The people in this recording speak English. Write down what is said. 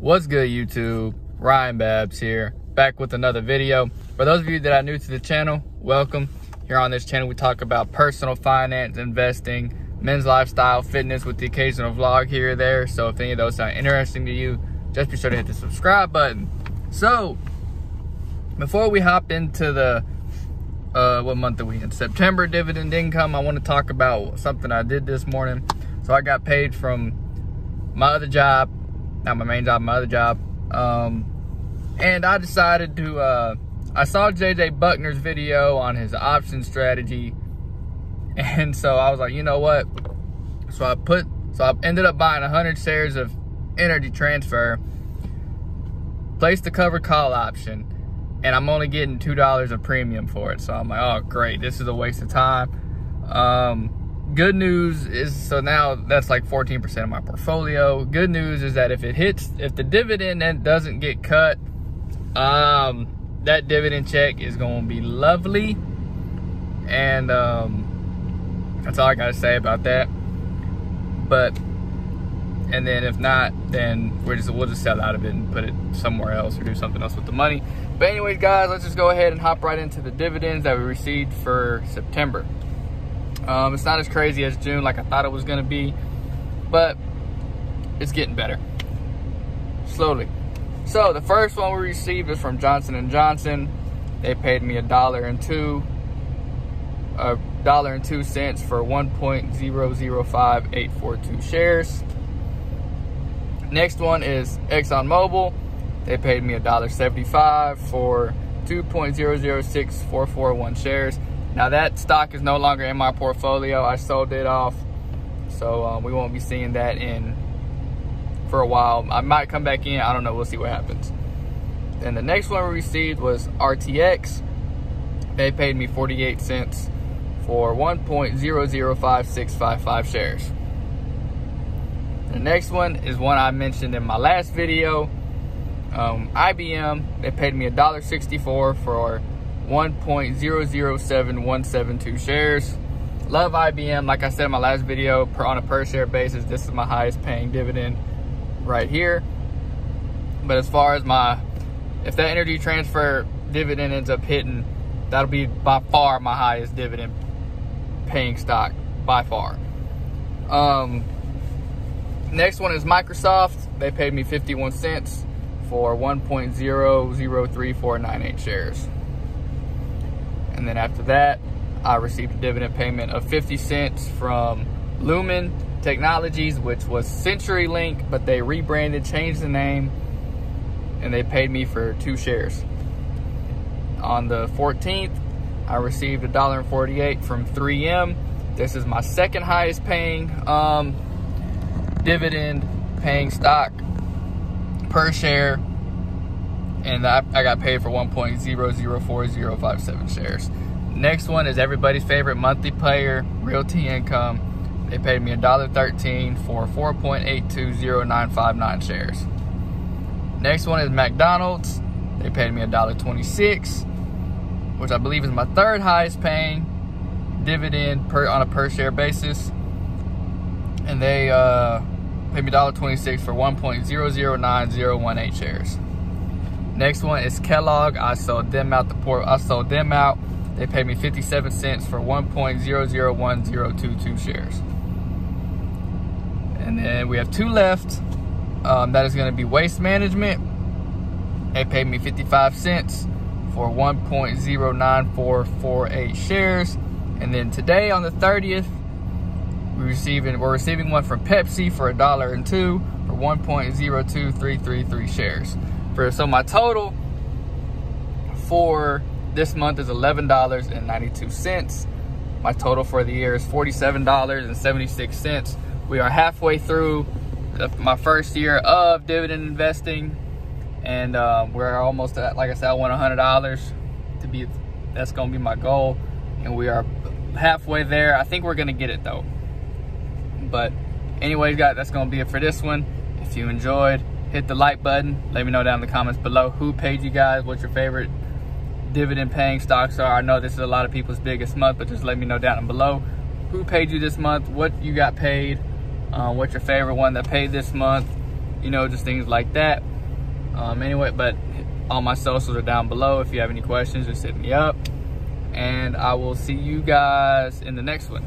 What's good, YouTube? Ryan Babbs here, back with another video. For those of you that are new to the channel, welcome. Here on this channel, we talk about personal finance, investing, men's lifestyle, fitness with the occasional vlog here or there. So if any of those sound interesting to you, just be sure to hit the subscribe button. So, before we hop into the, uh, what month are we in? September dividend income, I want to talk about something I did this morning. So I got paid from my other job not my main job, my other job. Um, and I decided to, uh, I saw JJ Buckner's video on his option strategy. And so I was like, you know what? So I put, so I ended up buying 100 shares of Energy Transfer, placed the covered call option, and I'm only getting $2 of premium for it. So I'm like, oh, great. This is a waste of time. Um, good news is so now that's like 14% of my portfolio. Good news is that if it hits if the dividend doesn't get cut um that dividend check is going to be lovely. And um that's all i gotta say about that. But and then if not then we're just we'll just sell out of it and put it somewhere else or do something else with the money. But anyways guys let's just go ahead and hop right into the dividends that we received for september um, it's not as crazy as June like I thought it was gonna be, but it's getting better, slowly. So the first one we received is from Johnson & Johnson. They paid me a dollar and two, a dollar and two cents for 1.005842 shares. Next one is ExxonMobil. They paid me a dollar seventy-five for 2.006441 shares. Now that stock is no longer in my portfolio. I sold it off. So um, we won't be seeing that in for a while. I might come back in. I don't know. We'll see what happens. And the next one we received was RTX. They paid me 48 cents for 1.005655 shares. The next one is one I mentioned in my last video. Um, IBM, they paid me $1.64 for 1.007172 shares. Love IBM. Like I said in my last video, per, on a per share basis, this is my highest paying dividend right here. But as far as my, if that energy transfer dividend ends up hitting, that'll be by far my highest dividend paying stock, by far. Um, next one is Microsoft. They paid me 51 cents for 1.003498 shares. And then after that, I received a dividend payment of 50 cents from Lumen Technologies, which was CenturyLink, but they rebranded, changed the name, and they paid me for two shares. On the 14th, I received $1.48 from 3M. This is my second highest paying um, dividend paying stock per share and I, I got paid for 1.004057 shares. Next one is everybody's favorite monthly player, Realty Income. They paid me $1.13 for 4.820959 shares. Next one is McDonald's. They paid me $1.26, which I believe is my third highest paying dividend per on a per share basis. And they uh, paid me $1.26 for 1.009018 shares. Next one is Kellogg. I sold them out the port. I sold them out. They paid me 57 cents for 1.001022 shares. And then we have two left. Um, that is going to be Waste Management. They paid me 55 cents for 1.09448 shares. And then today on the 30th, we receiving we're receiving one from Pepsi for a dollar and two for 1.02333 shares. For so my total for this month is $11.92. My total for the year is $47.76. We are halfway through the, my first year of dividend investing, and um, we're almost at, like I said, I want $100 to be. That's gonna be my goal, and we are halfway there. I think we're gonna get it though. But anyways, guys, that's gonna be it for this one. If you enjoyed, hit the like button. Let me know down in the comments below who paid you guys, what your favorite dividend paying stocks are. I know this is a lot of people's biggest month, but just let me know down below who paid you this month, what you got paid, uh, what's your favorite one that paid this month, you know, just things like that. Um, anyway, but all my socials are down below. If you have any questions, just hit me up. And I will see you guys in the next one.